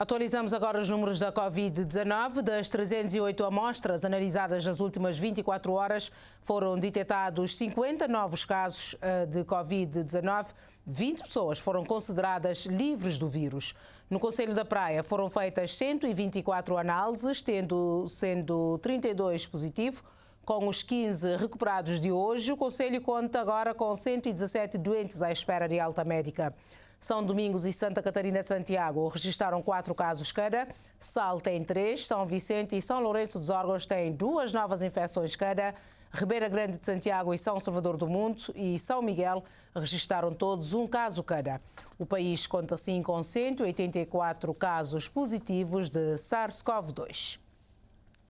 Atualizamos agora os números da Covid-19. Das 308 amostras analisadas nas últimas 24 horas, foram detectados 50 novos casos eh, de Covid-19. 20 pessoas foram consideradas livres do vírus. No Conselho da Praia foram feitas 124 análises, tendo sendo 32 positivo. Com os 15 recuperados de hoje, o Conselho conta agora com 117 doentes à espera de alta médica. São Domingos e Santa Catarina de Santiago registraram quatro casos cada, Sal tem três, São Vicente e São Lourenço dos Órgãos têm duas novas infecções cada, Ribeira Grande de Santiago e São Salvador do Mundo e São Miguel registraram todos um caso cada. O país conta assim com 184 casos positivos de SARS-CoV-2.